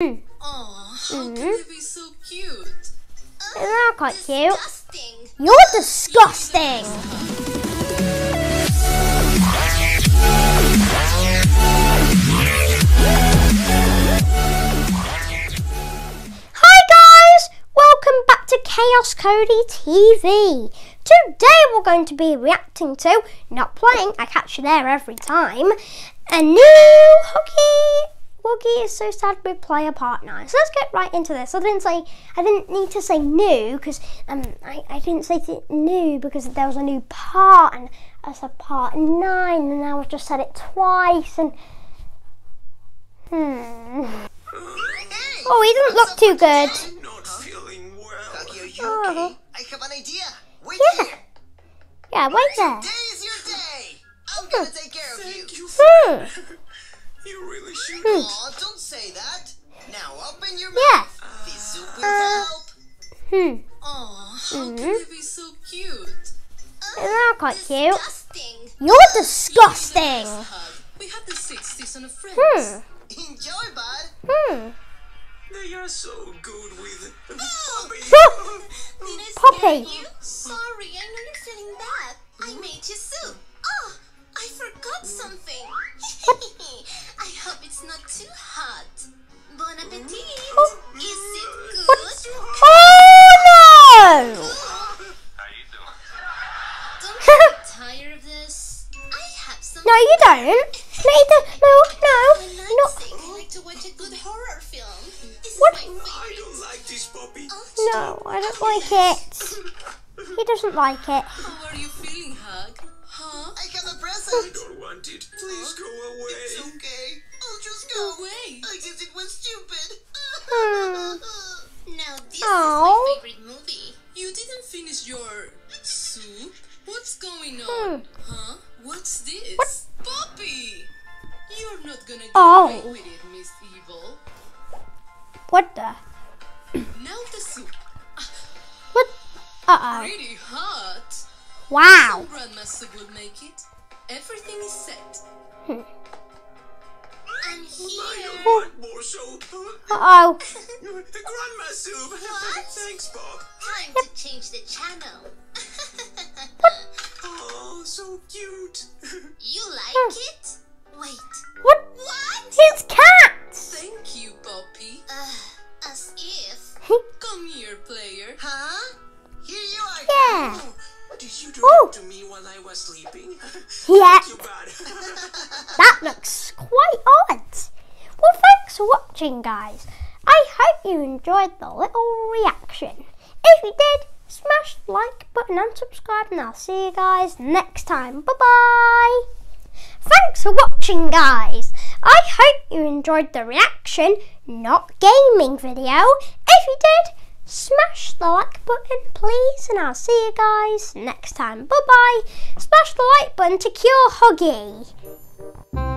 Aw, how can they be so cute? They're oh, quite cute. You're disgusting. Hi guys, welcome back to Chaos Cody TV. Today we're going to be reacting to, not playing, I catch you there every time, a new Huggy Wuggy is so sad we play a part nine. So let's get right into this. I didn't say I didn't need to say new because um I, I didn't say th- new because there was a new part and I said part nine and now I've just said it twice and hmm. Oh, he doesn't look too good. I'm not feeling well. Huggy, are you Oh. I have an idea. Wait Yeah. here. Yeah, wait there. Today is your day. I'm gonna take care of you. Thank you, Hmm. Friend. You really should. Aw, don't say that. Now open your mouth. This soup will Uh, help. Hmm. Aw, how Mm-hmm. can they be so cute? They're quite cute. Disgusting. You're disgusting. We had the sixth season of Friends. Hmm. Enjoy, bud. Hmm. They are so good with puppy. Oh, Did I Poppy. you? Sorry, I know you're feeling bad. I made you soup. Oh, I forgot something. I hope it's not too hot. Bon appetit. Oh. Is it good? Oh no! Don't you get tired of this? I have some. No, you don't. No, you don't. No, no, I'm no. I like to watch a good horror film. This What? is my I don't like this puppy. No, I don't like it. He doesn't like it. How are you feeling, Hug? Huh? I have a I present. Don't want it. Please go away. It's okay. I'll just go. Away. I guess it was stupid. Hmm. now this Aw. is my favorite movie. You didn't finish your soup? What's going Hmm. on? Huh? What's this? What? Poppy! You're not gonna get Oh. away with it, Miss Evil. What the? Now the soup. What? Uh oh. Pretty hot. Wow. Grandma soup will make it. Everything is set. I'm here. don't want more soap. Uh oh. Grandma soup. Thanks, Bob. Time to change the channel. Oh, so cute. you like it? Wait. What? What? It's cats. Thank you, Poppy. Uh, as if. Come here, player. Huh? Here you are. Yeah. Oh, did you do Oh. to me while I was sleeping? Yeah. That looks quite odd. Well, thanks for watching, guys. I hope you enjoyed the little reaction. If you did, smash the like button and subscribe, and I'll see you guys next time. Bye bye. Thanks for watching, guys. I hope you enjoyed the reaction, not gaming video. If you did, smash the like button, please, and I'll see you guys next time. Bye bye. Smash the like button to cure Huggy.